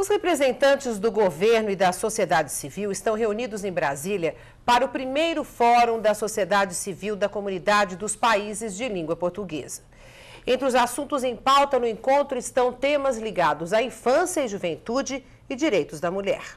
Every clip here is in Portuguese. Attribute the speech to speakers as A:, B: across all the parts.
A: Os representantes do governo e da sociedade civil estão reunidos em Brasília para o primeiro Fórum da Sociedade Civil da Comunidade dos Países de Língua Portuguesa. Entre os assuntos em pauta no encontro estão temas ligados à infância e juventude e direitos da mulher.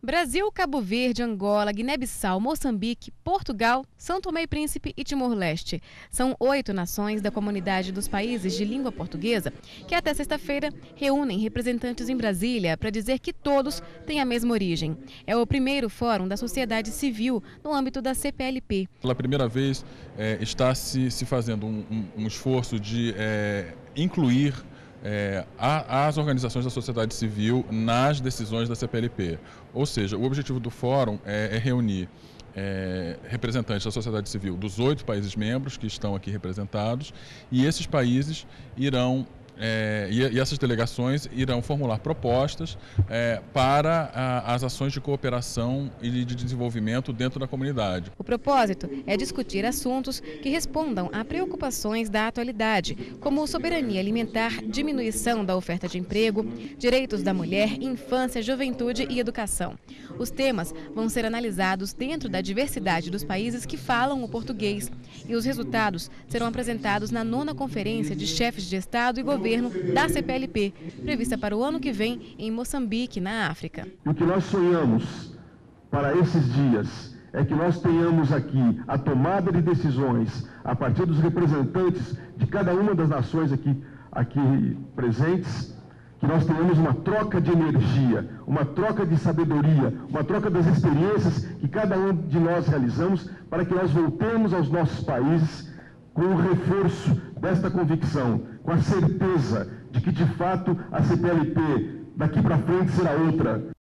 B: Brasil, Cabo Verde, Angola, Guiné-Bissau, Moçambique, Portugal, São Tomé e Príncipe e Timor-Leste. São oito nações da comunidade dos países de língua portuguesa que até sexta-feira reúnem representantes em Brasília para dizer que todos têm a mesma origem. É o primeiro fórum da sociedade civil no âmbito da CPLP.
C: Pela primeira vez é, está se, se fazendo um, um, um esforço de é, incluir é, as organizações da sociedade civil nas decisões da CPLP. Ou seja, o objetivo do fórum é, é reunir é, representantes da sociedade civil dos oito países membros que estão aqui representados e esses países irão é, e, e, essas delegações irão formular propostas é, para a, as ações de cooperação e de desenvolvimento dentro da comunidade.
B: O propósito é discutir assuntos que respondam a preocupações da atualidade, como soberania alimentar, diminuição da oferta de emprego, direitos da mulher, infância, juventude e educação. Os temas vão ser analisados dentro da diversidade dos países que falam o português e os resultados serão apresentados na nona Conferência de Chefes de Estado e Governo governo da CPLP, prevista para o ano que vem em Moçambique, na África.
D: O que nós sonhamos para esses dias é que nós tenhamos aqui a tomada de decisões a partir dos representantes de cada uma das nações aqui, aqui presentes, que nós tenhamos uma troca de energia, uma troca de sabedoria, uma troca das experiências que cada um de nós realizamos para que nós voltemos aos nossos países com o reforço desta convicção, com a certeza de que, de fato, a CPLP daqui para frente será outra.